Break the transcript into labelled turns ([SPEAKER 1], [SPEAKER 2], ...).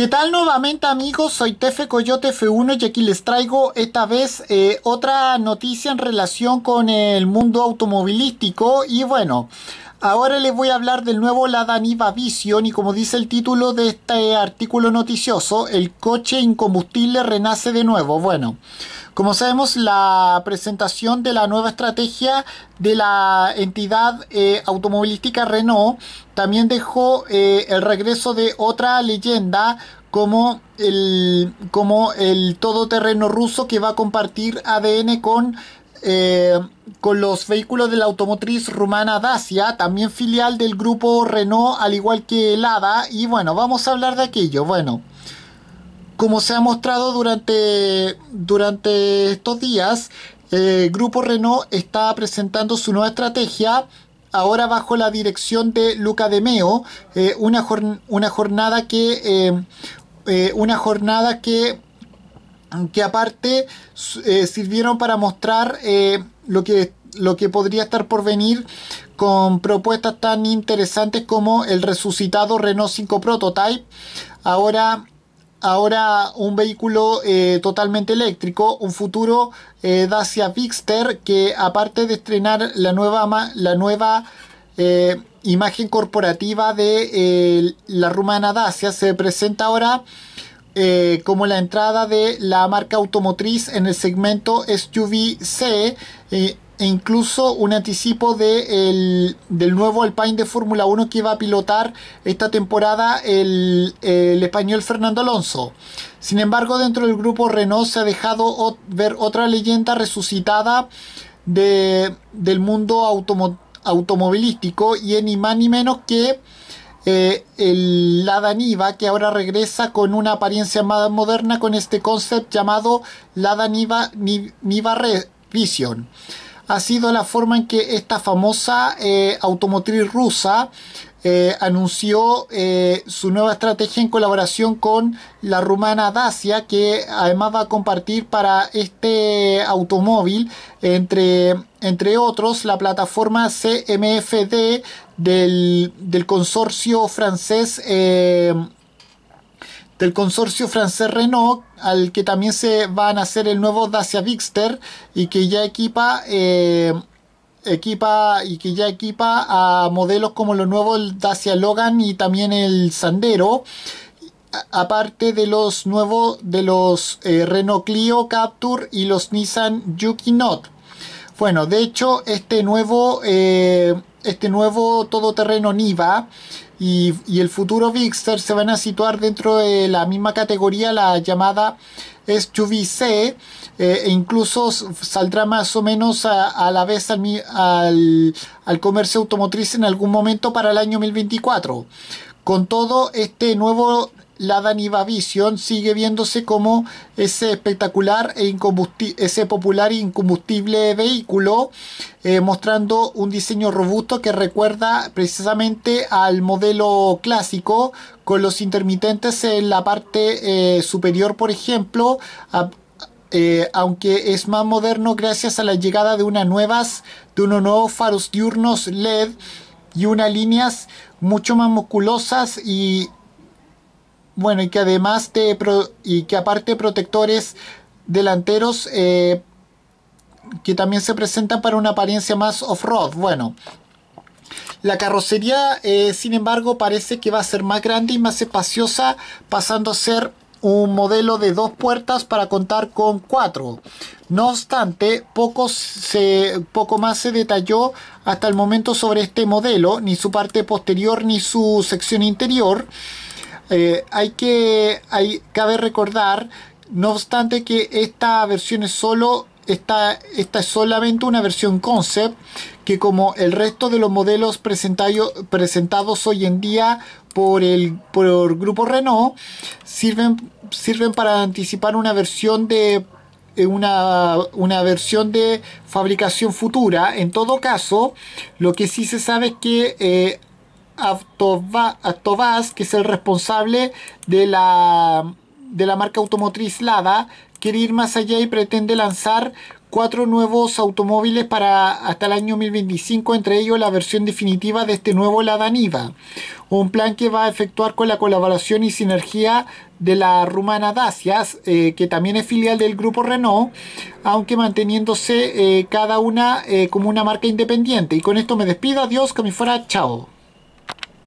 [SPEAKER 1] ¿Qué tal nuevamente amigos? Soy Tefe Coyote F1 y aquí les traigo esta vez eh, otra noticia en relación con el mundo automovilístico y bueno, ahora les voy a hablar del nuevo Lada Niva Vision y como dice el título de este artículo noticioso, el coche incombustible renace de nuevo. Bueno, como sabemos, la presentación de la nueva estrategia de la entidad eh, automovilística Renault también dejó eh, el regreso de otra leyenda como el, como el todoterreno ruso que va a compartir ADN con, eh, con los vehículos de la automotriz rumana Dacia, también filial del grupo Renault, al igual que Lada. Y bueno, vamos a hablar de aquello. Bueno, como se ha mostrado durante, durante estos días, el grupo Renault está presentando su nueva estrategia ahora bajo la dirección de Luca De Meo, eh, una, una, jornada que eh, eh, una jornada que que aparte sirvieron para mostrar lo que lo que podría estar por venir con propuestas tan interesantes como el resucitado Renault 5 Prototype. Ahora ahora un vehículo eh, totalmente eléctrico, un futuro eh, Dacia Vixter que aparte de estrenar la nueva, la nueva eh, imagen corporativa de la rumana Dacia, se presenta ahora como la entrada de la marca automotriz en el segmento SUV-C e incluso un anticipo de del nuevo Alpine de Fórmula 1 que va a pilotar esta temporada el, español Fernando Alonso. Sin embargo, dentro del grupo Renault se ha dejado ver otra leyenda resucitada de, del mundo automovilístico y es ni más ni menos que eh, el Lada Niva que ahora regresa con una apariencia más moderna con este concept llamado Lada Niva, Niva Vision ha sido la forma en que esta famosa eh, automotriz rusa eh, anunció eh, su nueva estrategia en colaboración con la rumana Dacia, que además va a compartir para este automóvil, entre, entre otros, la plataforma CMFD del, del consorcio francés del consorcio francés Renault, al que también se van a hacer el nuevo Dacia Vixter y que ya equipa eh, equipa y que ya equipa a modelos como los nuevos Dacia Logan y también el Sandero. Aparte de los nuevos de los eh, Renault Clio Capture y los Nissan Yuki Note bueno de hecho este nuevo eh, este nuevo todoterreno Niva y, el futuro Vixter se van a situar dentro de la misma categoría, la llamada SUV-C, eh, e incluso saldrá más o menos a, la vez al, al, comercio automotriz en algún momento para el año 2024. Con todo, este nuevo la Niva Vision sigue viéndose como ese espectacular e ese popular e incombustible vehículo, eh, mostrando un diseño robusto que recuerda precisamente al modelo clásico, con los intermitentes en la parte eh, superior, por ejemplo, eh, aunque es más moderno gracias a la llegada de unas nuevas, de unos nuevos faros diurnos LED y unas líneas mucho más musculosas y bueno, y que además de y que aparte protectores delanteros eh, que también se presentan para una apariencia más off-road. Bueno, la carrocería, eh, sin embargo, parece que va a ser más grande y más espaciosa, pasando a ser un modelo de dos puertas para contar con cuatro. No obstante, poco, se, poco más se detalló hasta el momento sobre este modelo, ni su parte posterior ni su sección interior. Eh, hay que, hay, cabe recordar, no obstante que esta versión es solo, esta, esta es solamente una versión concept, que como el resto de los modelos presentados hoy en día por el, por grupo Renault, sirven, sirven para anticipar una versión de eh, una, una, versión de fabricación futura. En todo caso, lo que sí se sabe es que eh, Avtovaz, que es el responsable de la, de la marca automotriz Lada, quiere ir más allá y pretende lanzar cuatro nuevos automóviles para hasta el año 2025, entre ellos la versión definitiva de este nuevo Lada Niva. Un plan que va a efectuar con la colaboración y sinergia de la rumana Dacia, eh, que también es filial del grupo Renault, aunque manteniéndose eh, cada una eh, como una marca independiente. Y con esto me despido, adiós, que me fuera, chao.